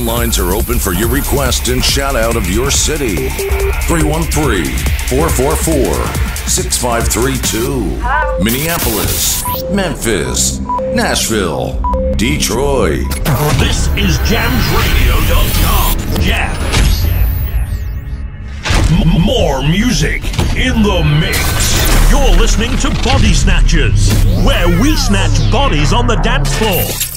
phone lines are open for your request and shout out of your city. 313 444 6532. Minneapolis, Memphis, Nashville, Detroit. This is jamsradio.com. Jams. More music in the mix. You're listening to Body Snatchers, where we snatch bodies on the dance floor.